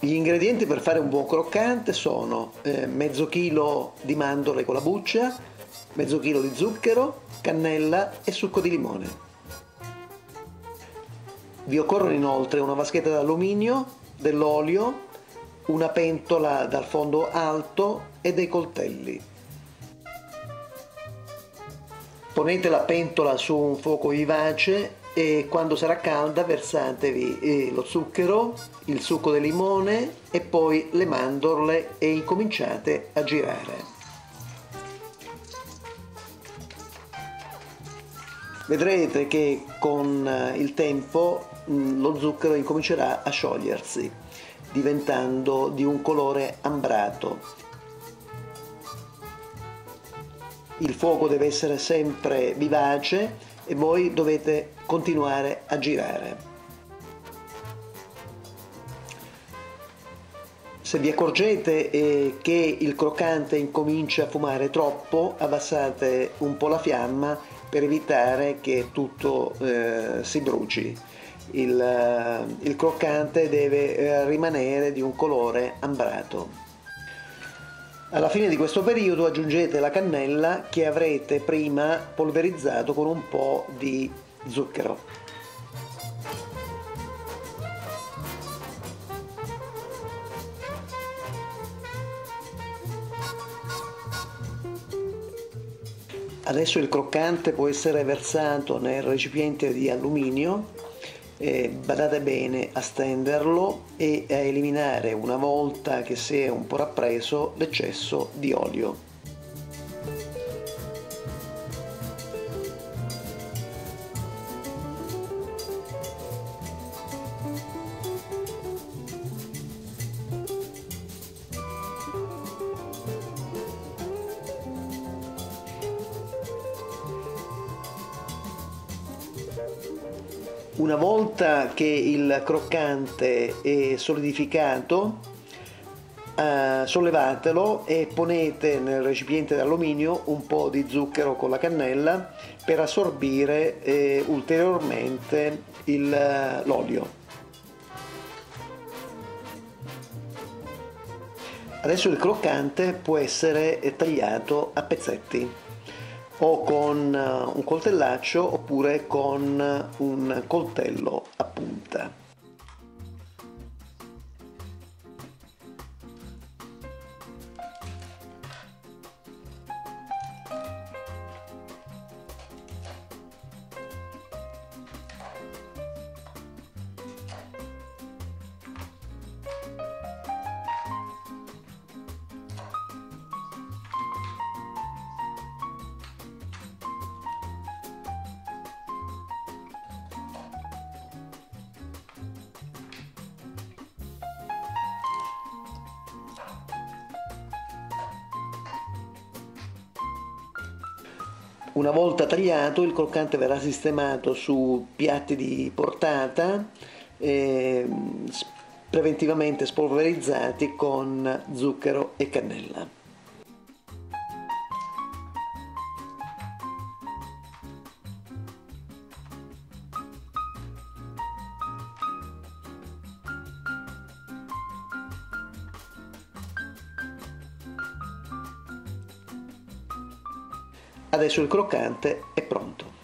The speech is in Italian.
Gli ingredienti per fare un buon croccante sono eh, mezzo chilo di mandorle con la buccia, mezzo chilo di zucchero, cannella e succo di limone. Vi occorrono inoltre una vaschetta d'alluminio, dell'olio, una pentola dal fondo alto e dei coltelli. Ponete la pentola su un fuoco vivace e quando sarà calda versatevi eh, lo zucchero, il succo di limone e poi le mandorle e incominciate a girare. Vedrete che con eh, il tempo mm, lo zucchero incomincerà a sciogliersi, diventando di un colore ambrato. Il fuoco deve essere sempre vivace e voi dovete continuare a girare. Se vi accorgete eh, che il croccante incomincia a fumare troppo, abbassate un po' la fiamma per evitare che tutto eh, si bruci. Il, eh, il croccante deve eh, rimanere di un colore ambrato. Alla fine di questo periodo aggiungete la cannella che avrete prima polverizzato con un po' di zucchero. Adesso il croccante può essere versato nel recipiente di alluminio eh, badate bene a stenderlo e a eliminare una volta che si è un po' rappreso l'eccesso di olio. Una volta che il croccante è solidificato, eh, sollevatelo e ponete nel recipiente d'alluminio un po' di zucchero con la cannella per assorbire eh, ulteriormente l'olio. Adesso il croccante può essere tagliato a pezzetti o con eh, un coltellaccio oppure con un coltello a punta. Una volta tagliato il croccante verrà sistemato su piatti di portata eh, preventivamente spolverizzati con zucchero e cannella. Adesso il croccante è pronto.